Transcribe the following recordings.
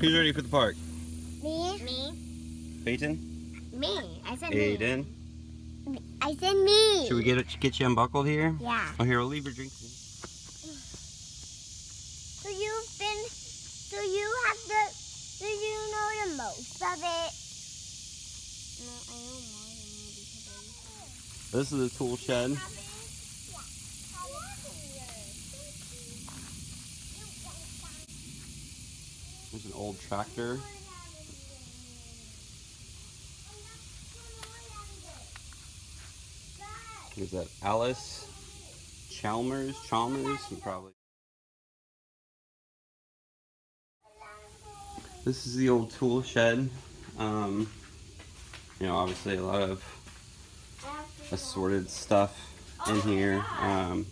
Who's ready for the park? Me. Me. Peyton? Me. I said Aiden? me. I said me. Should we get it, get you unbuckled here? Yeah. Oh, here, we'll leave your drink. So you've been, so you have the, so you know the most of it. No, I know more than you This is the tool shed. There's an old tractor. Is that Allis Chalmers? Chalmers? Probably. This is the old tool shed. Um, you know, obviously a lot of assorted stuff in here. Um,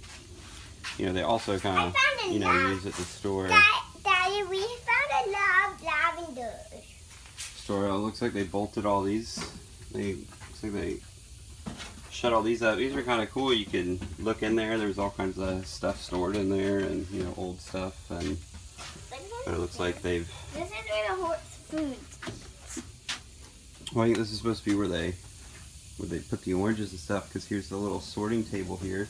you know, they also kind of, you know, use it to store. Daddy, we found a lot of lavender. Store. It looks like they bolted all these. They looks like they shut all these up. These are kind of cool. You can look in there. There's all kinds of stuff stored in there, and you know old stuff. And but it looks like they've. This is where the horse food. Well, I think this is supposed to be where they where they put the oranges and stuff. Because here's the little sorting table here.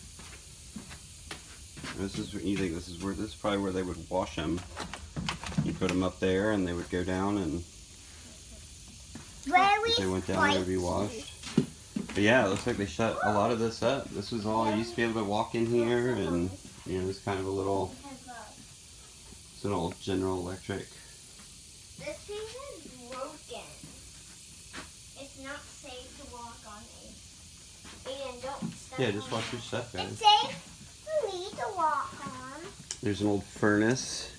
This is you think this is where this is probably where they would wash them. You put them up there, and they would go down and Where we If they went down, there to be washed. But yeah, it looks like they shut a lot of this up. This was all I used to be able to walk in here, and you know, it's kind of a little. It's an old General Electric. This thing is broken. It's not safe to walk on it. And don't step Yeah, just watch your step, guys. It's safe for me to walk on. There's an old furnace.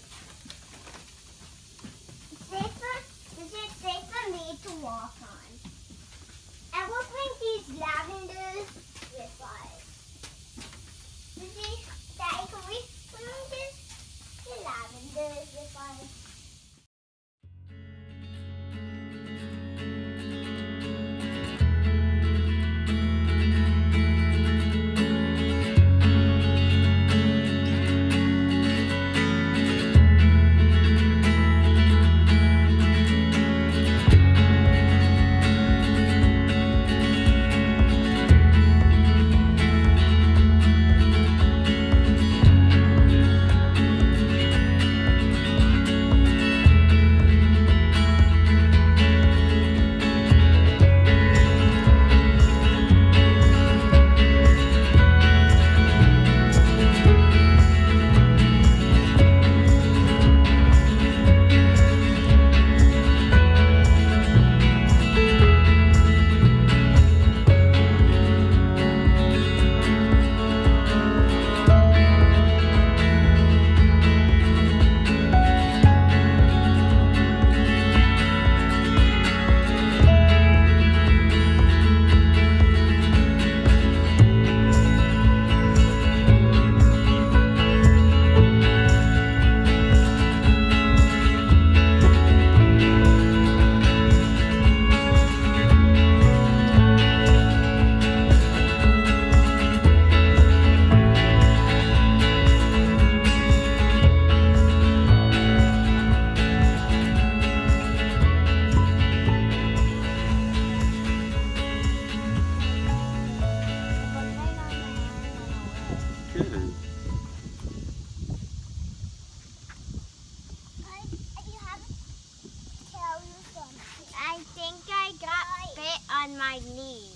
My knee.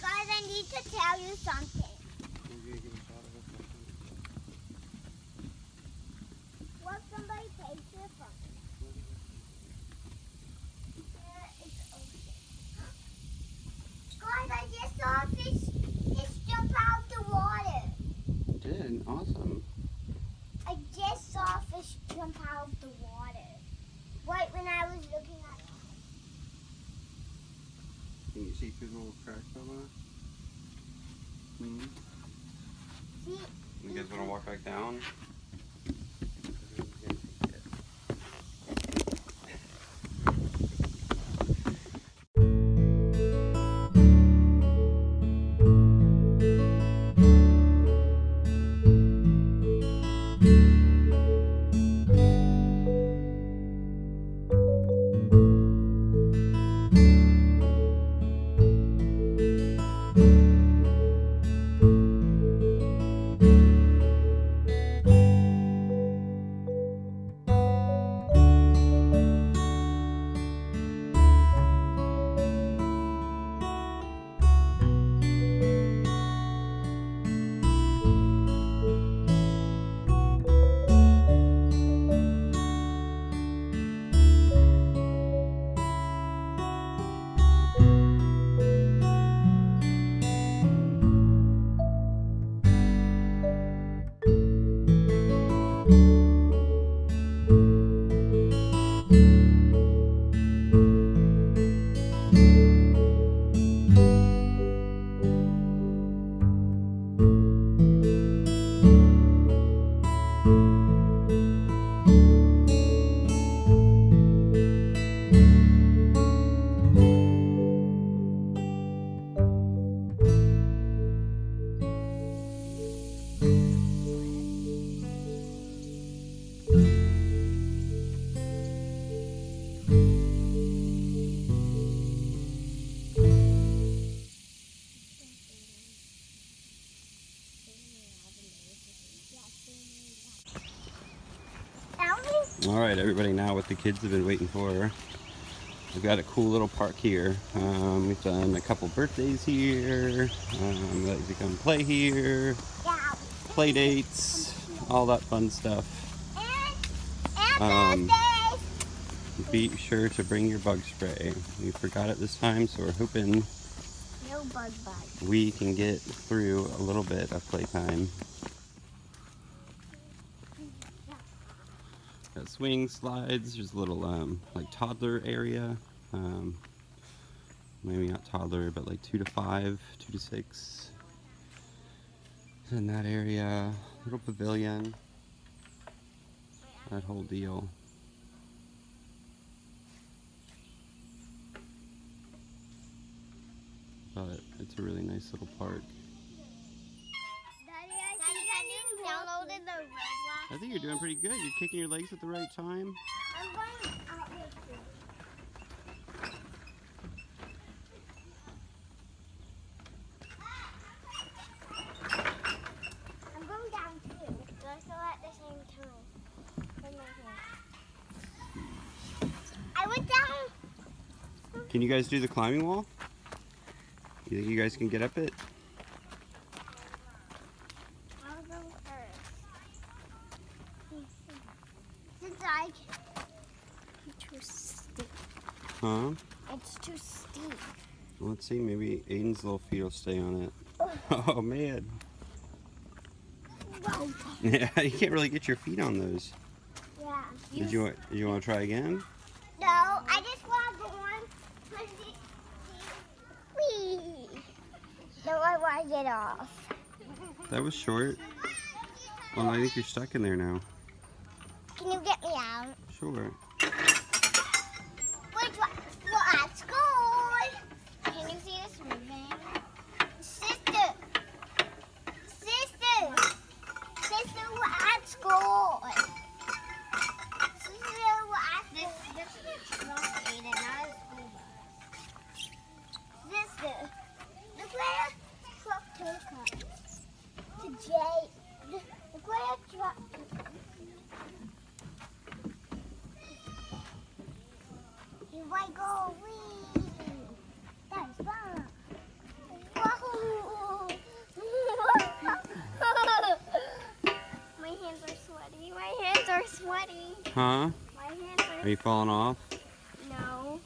Guys, I need to tell you something. What somebody takes your phone? Uh, it's open. Guys, I just saw a fish, fish jump out the water. Did awesome. I just saw a fish jump out of the water. Right when I was looking at it. Can you see through the little crack, Bella? Hmm. You guys want to walk back down? All right, everybody, now what the kids have been waiting for. We've got a cool little park here. Um, we've done a couple birthdays here. Um, let you come play here. Play dates, all that fun stuff. Um. Be sure to bring your bug spray. We forgot it this time, so we're hoping No bug bug. we can get through a little bit of playtime. Got swing slides. There's a little um, like toddler area. Um, maybe not toddler, but like two to five, two to six. In that area, little pavilion. That whole deal. But it's a really nice little park. I think you're doing pretty good. You're kicking your legs at the right time. I'm going out with you. I'm going down too. Let's go at the same time. With my hand. I went down. Can you guys do the climbing wall? You think you guys can get up it? I'll go first. Since I it's too steep. Huh? It's too steep. Let's see. Maybe Aiden's little feet will stay on it. Oh man. Whoa. Yeah, you can't really get your feet on those. Yeah. Did you want? You want to try again? No, I just want the one. Wee. No, I want to get off. That was short. Well, I think you're stuck in there now. Can you get me out? Sure. Which one? Well, at school. Can you see this moving? Sister. Sister. Sister, we're at school. Sister, we're at this. This is a truck, Aiden, not a school bus. Sister, look where a truck took us. To Jay. Look where a truck took us. You might go wee. That's fun. Whoa. My hands are sweaty. My hands are sweaty. Huh? Are you falling off? no.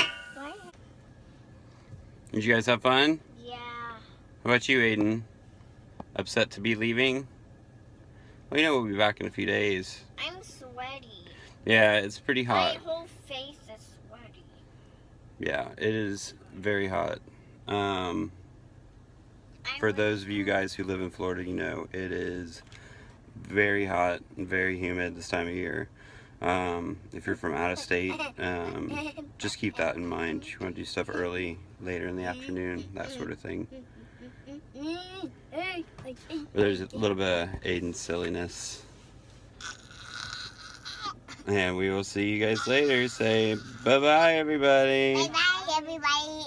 Did you guys have fun? yeah. How about you, Aiden? Upset to be leaving? Well, you know we'll be back in a few days. I'm sweaty. Yeah, it's pretty hot. My whole face is sweaty. Yeah, it is very hot. Um, for those of you guys who live in Florida, you know it is very hot and very humid this time of year. Um, if you're from out of state, um, just keep that in mind. You want to do stuff early, later in the afternoon, that sort of thing. There's a little bit of Aiden's silliness. And we will see you guys later. Say bye bye, everybody. Bye bye.